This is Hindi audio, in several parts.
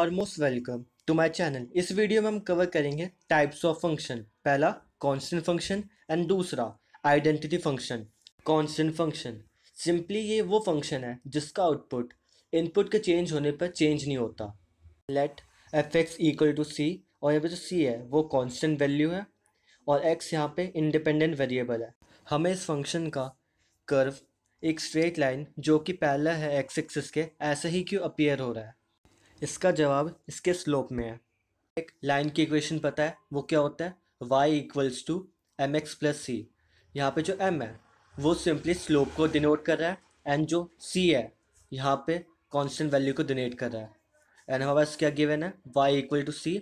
और most welcome to my channel इस वीडियो में हम कवर करेंगे टाइप्स ऑफ़ फ़ंक्शन पहला कांस्टेंट फ़ंक्शन एंड दूसरा identity function constant function simply ये वो फ़ंक्शन है जिसका आउटपुट इनपुट के चेंज होने पर चेंज नहीं होता. Let f x equal to c और यहाँ पे जो सी है, वो कांस्टेंट वैल्यू है और एक्स यहाँ पे इंडिपेंडेंट वेरिएबल है. हमें इस फ़ंक्शन का कर्व एक स्ट्रेट लाइन जो कि पहला है एक्स एक्सिस के, ऐसे ही क्यों अपियर हो रहा है? इसका जवाब इसके स्लोप में है। एक लाइन की इक्वेशन पता है, वो क्या होता है? Y equals to m x plus c यहाँ पे जो एम है, वो सिंपली स्लोप को डिनोट कर रहा है एंड जो सी है, यहाँ पे कांस्टेंट वैल्यू को डिनोट कर रहा है। एंड हमारे पास क्या गिवन है? वाई इक्वल टू सी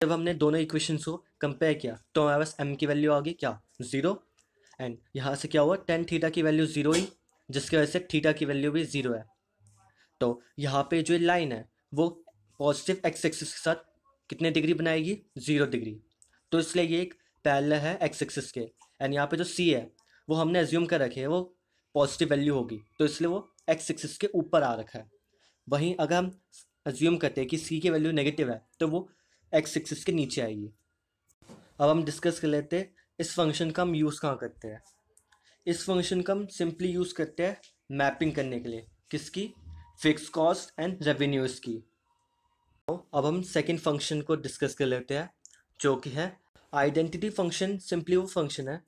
जब हमने दोनों इक्वेशंस को कंपेयर किया तो हमारे पास एम की वैल्यू आ गई क्या? ज़ीरो एंड यहाँ से क्या हुआ? टेन थीटा की वैल्यू ज़ीरो ही, जिसकी वजह से थीटा की वैल्यू भी ज़ीरो है। तो यहाँ पे जो लाइन है वो पॉजिटिव एक्स एक्सिस के साथ कितने डिग्री बनाएगी? ज़ीरो डिग्री तो इसलिए ये एक पैरेलल है एक्स एक्सिस के. एंड यहाँ पे जो सी है, वो हमने एज्यूम कर रखे है, वो पॉजिटिव वैल्यू होगी. तो इसलिए वो एक्स एक्सिस के ऊपर आ रखा है. वहीं अगर हम एज्यूम करते हैं कि सी की वैल्यू नेगेटिव है तो वो एक्स एक्सिस के नीचे आएगी. अब हम डिस्कस कर लेते हैं, इस फ़ंक्शन का हम यूज़ कहाँ करते हैं? इस फ़ंक्शन का हम सिंपली यूज़ करते हैं मैपिंग करने के लिए. किसकी? फिक्स कॉस्ट एंड रेवेन्यूज़ की। अब हम सेकेंड फ़ंक्शन को डिस्कस कर लेते हैं, जो कि है आइडेंटिटी फ़ंक्शन, सिंपली वो फ़ंक्शन है,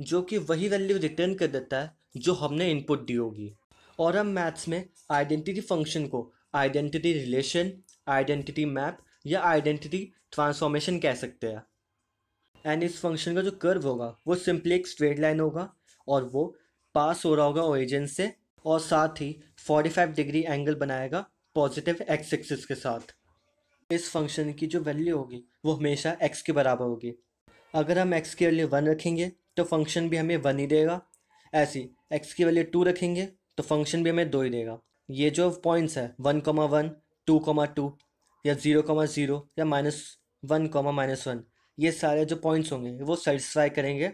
जो कि वही वैल्यू रिटर्न कर देता है, जो हमने इनपुट दी होगी। और हम मैथ्स में आइडेंटिटी फ़ंक्शन को आइडेंटिटी रिलेशन, आइडेंटिटी मैप या आइडेंटिटी ट्रांसफॉर्मेशन कह सकते हैं। एंड इस फ़ंक्शन का जो कर्व होगा, वो सिंपली एक स्ट्रेट लाइन होगा और वो पास हो रहा होगा ओरिजिन से और साथ ही 45 डिग्री एंगल बनाएगा पॉजिटिव एक्स एक्सिस के साथ। इस फ़ंक्शन की जो वैल्यू होगी, वो हमेशा एक्स के बराबर होगी। अगर हम एक्स की वैल्यू वन रखेंगे तो फ़ंक्शन भी हमें वन ही देगा। ऐसी एक्स की वैल्यू टू रखेंगे तो फ़ंक्शन भी हमें दो ही देगा। ये जो पॉइंट्स है one comma one two comma two या ज़ीरो कॉमा ज़ीरो या minus one comma minus one ये सारे जो पॉइंट्स होंगे, वो सेटिस्फाई करेंगे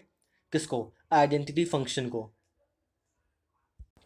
किसको? आइडेंटिटी फ़ंक्शन को।